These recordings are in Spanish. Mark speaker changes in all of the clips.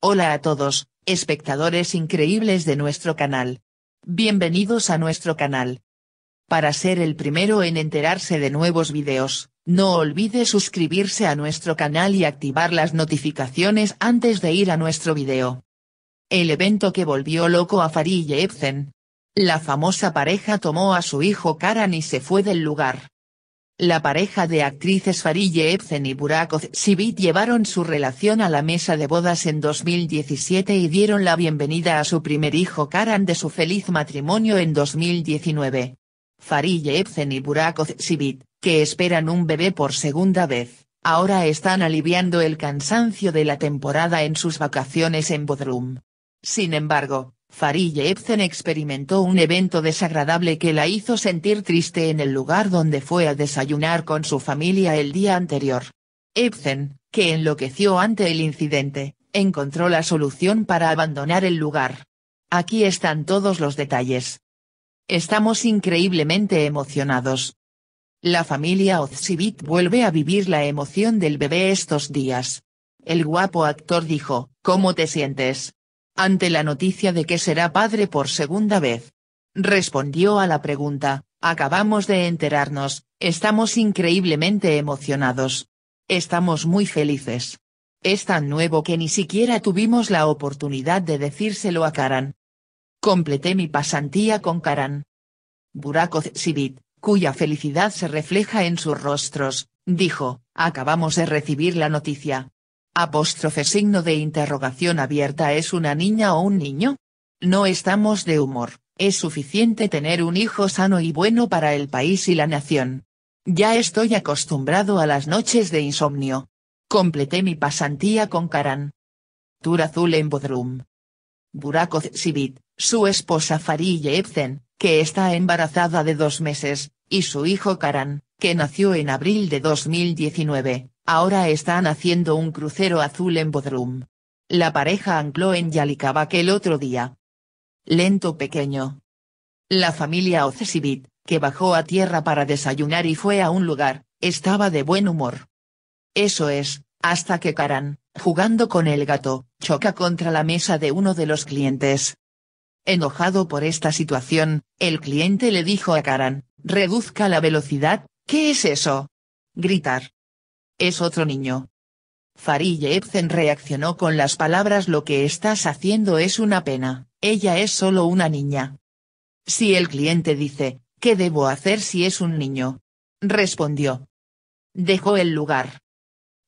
Speaker 1: Hola a todos, espectadores increíbles de nuestro canal. Bienvenidos a nuestro canal. Para ser el primero en enterarse de nuevos videos, no olvide suscribirse a nuestro canal y activar las notificaciones antes de ir a nuestro video. El evento que volvió loco a Farid y Ebsen. La famosa pareja tomó a su hijo Karan y se fue del lugar. La pareja de actrices Farille Ebsen y Burak Ozcivit llevaron su relación a la mesa de bodas en 2017 y dieron la bienvenida a su primer hijo Karan de su feliz matrimonio en 2019. Farille Ebsen y Burak Ozcivit, que esperan un bebé por segunda vez, ahora están aliviando el cansancio de la temporada en sus vacaciones en Bodrum. Sin embargo, Farille Ebsen experimentó un evento desagradable que la hizo sentir triste en el lugar donde fue a desayunar con su familia el día anterior. Ebsen, que enloqueció ante el incidente, encontró la solución para abandonar el lugar. Aquí están todos los detalles. Estamos increíblemente emocionados. La familia Ozcivit vuelve a vivir la emoción del bebé estos días. El guapo actor dijo, ¿cómo te sientes? Ante la noticia de que será padre por segunda vez. Respondió a la pregunta, acabamos de enterarnos, estamos increíblemente emocionados. Estamos muy felices. Es tan nuevo que ni siquiera tuvimos la oportunidad de decírselo a Karan. Completé mi pasantía con Karan. Burak Sibit, cuya felicidad se refleja en sus rostros, dijo, acabamos de recibir la noticia, Apóstrofe signo de interrogación abierta ¿Es una niña o un niño? No estamos de humor, es suficiente tener un hijo sano y bueno para el país y la nación. Ya estoy acostumbrado a las noches de insomnio. Completé mi pasantía con Karan. Tour azul en Bodrum. Burak Sibit, su esposa Farille Ebsen, que está embarazada de dos meses, y su hijo Karan, que nació en abril de 2019, Ahora están haciendo un crucero azul en Bodrum. La pareja ancló en Yalikabak el otro día. Lento pequeño. La familia Ocesibit, que bajó a tierra para desayunar y fue a un lugar, estaba de buen humor. Eso es, hasta que Karan, jugando con el gato, choca contra la mesa de uno de los clientes. Enojado por esta situación, el cliente le dijo a Karan, reduzca la velocidad, ¿qué es eso? Gritar. Es otro niño. Farille Ebsen reaccionó con las palabras lo que estás haciendo es una pena, ella es solo una niña. Si el cliente dice, ¿qué debo hacer si es un niño? Respondió. Dejó el lugar.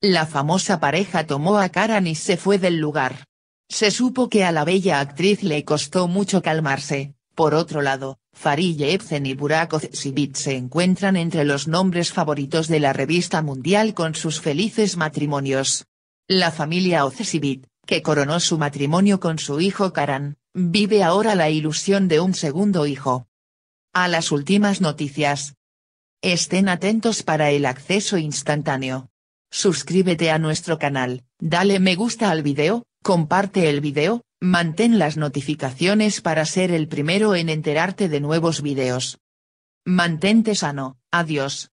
Speaker 1: La famosa pareja tomó a Karan y se fue del lugar. Se supo que a la bella actriz le costó mucho calmarse, por otro lado, Farille Ebsen y Burak Ozcivit se encuentran entre los nombres favoritos de la revista mundial con sus felices matrimonios. La familia Ozcivit, que coronó su matrimonio con su hijo Karan, vive ahora la ilusión de un segundo hijo. A las últimas noticias. Estén atentos para el acceso instantáneo. Suscríbete a nuestro canal, dale me gusta al video, comparte el video, Mantén las notificaciones para ser el primero en enterarte de nuevos videos. Mantente sano, adiós.